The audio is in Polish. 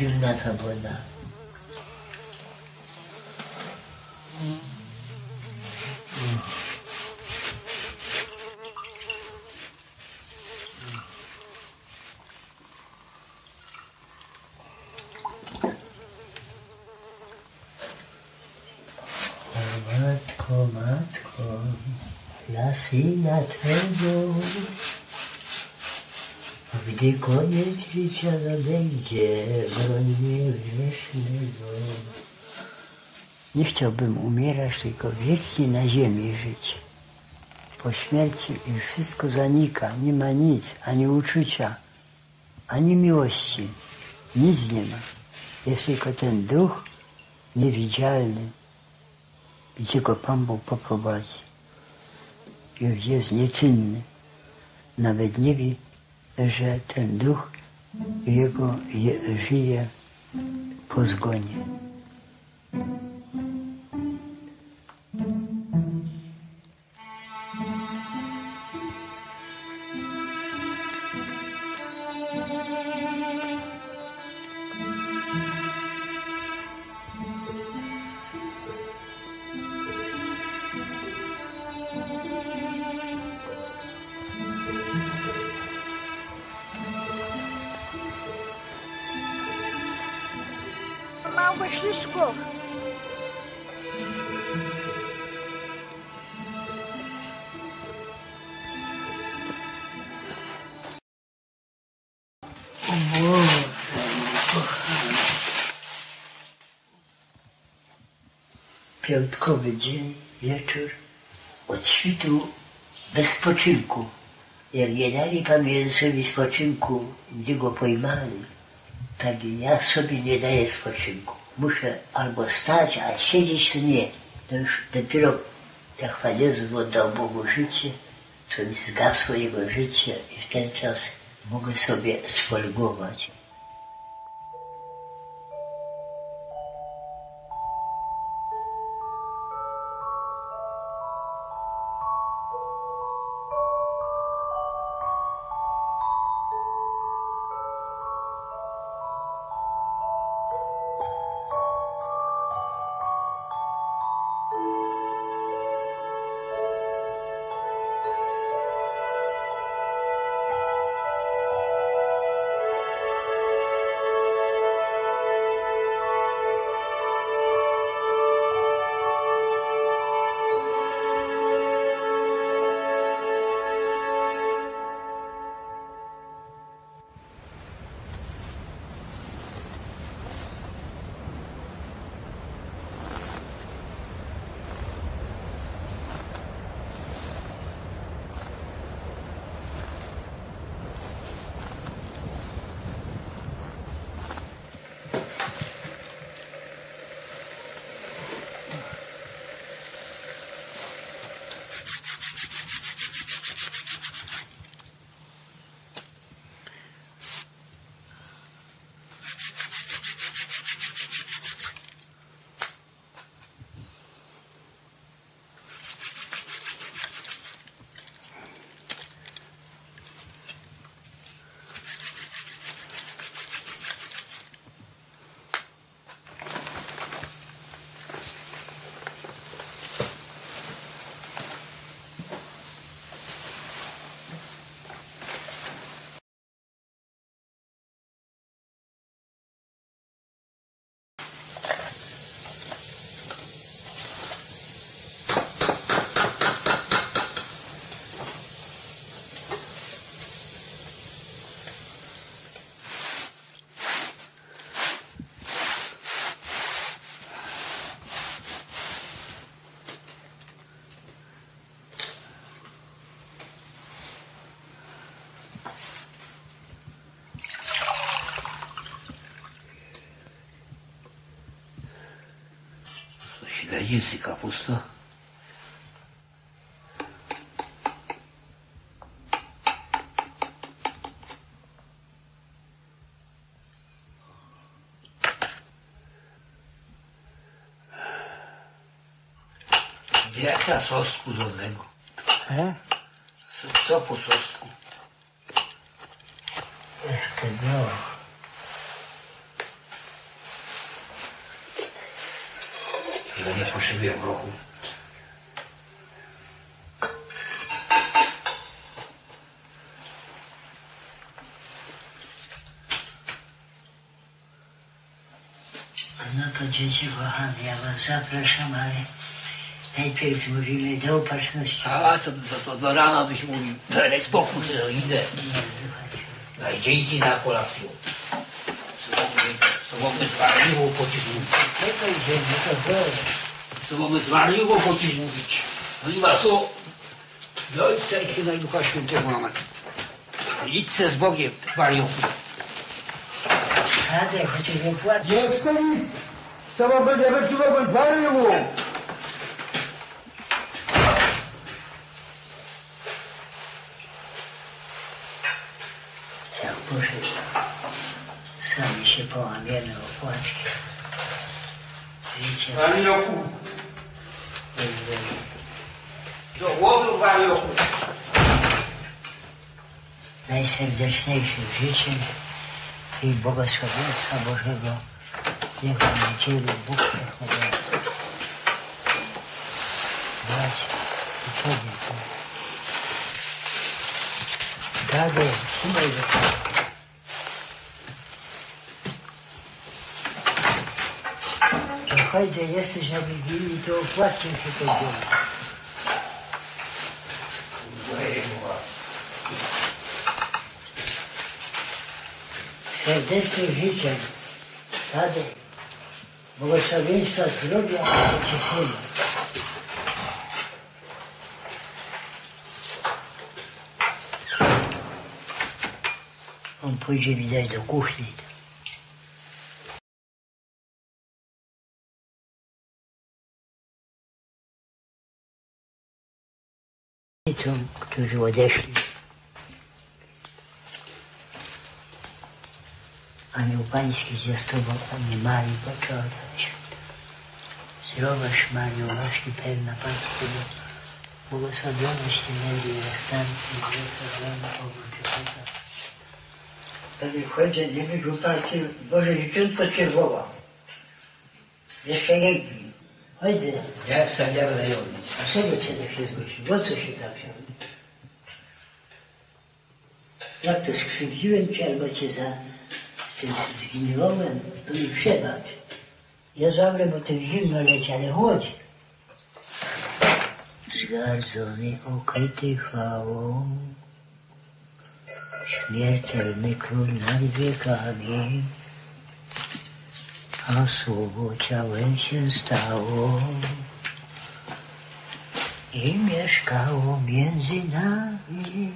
Julina Fabona. Matko, matko, lasi na Gdy koniec życia nadejdzie, broń mnie grzesznego. Nie chciałbym umierać, tylko wiecznie na ziemi żyć. Po śmierci już wszystko zanika, nie ma nic, ani uczucia, ani miłości. Nic nie ma. Jest tylko ten duch niewidzialny, gdzie go Pan Bóg poprowadzi. Już jest nieczynny. Nawet nie wie, że ten duch jego je, żyje po zgonie. Kochany. Piątkowy dzień, wieczór, od świtu bez spoczynku. Jak nie dali Panu Jezusowi spoczynku, gdzie go pojmali, tak ja sobie nie daję spoczynku. Muszę albo stać, a siedzieć to nie. To już dopiero jak Pan Jezus oddał Bogu życie, to zgasło Jego życie i w ten czas mogę sobie sfolgować. Σφυλαγίζει καπούστα. Do tego? E? Co po sosku? Ech, to działa. Ja nie potrzebuję grochu. No to dzieci kochane, ja was zapraszam, ale najpierw mówimy do opatrzności. A to, to, to do rana byś mówił. Daj spokój, że idę. Słuchajcie. Dajcie idź na kolację. Co mamy zwariło, pocisz mówić. Co mamy zwariło, pocisz mówić. No i was o... Ojca i Syna i Ducha Świętego Amen. Idźcie z Bogiem, warioku. Radek, chociaż nie płacę. Nie chcę nic! Trzeba będzie wytrzymać zwariu! Jak się połamiemy o płaczki. Wiecie, Warioku. Do głowy warioku. najserdeczniejszym życzeń i błogosławieństwa Bożego niech Wam niedzielu Bóg przechodzą. Bracia i człowiek. Gadę, trzymaj go. Słuchajcie, jesteś na Wigilii, to opłaccie się to dzieło. Serdecznych życzeń, Tadek, błogosławieństwa zdrowia i pocieszenia. On pójdzie widać do kuchni. митницам, którzy odeszli. Anioł Pański się z Tobą obniemali poczorność. Zdrowaś Mario, łaski pełna Pańskiego, błogosławionaś Ty między restantami, błogosławiona obrócz Boga. Kiedy chodzę, nie wyrzucam Boże, dzieciątko Cię woła. Jeszcze jedni. Chodzę. Ja ją nic. A czego Cię tak się zgłosił? Po co się tak wziął? Jak to skrzywdziłem Cię albo Cię za... tym zgniewałem? To mi przebacz. Ja zabrę, bo to zimno leci, ale chodź. Zgardzony, okryty chwałą, śmiertelny król nad wiekami, a słowo ciałem się stało i mieszkało między nami.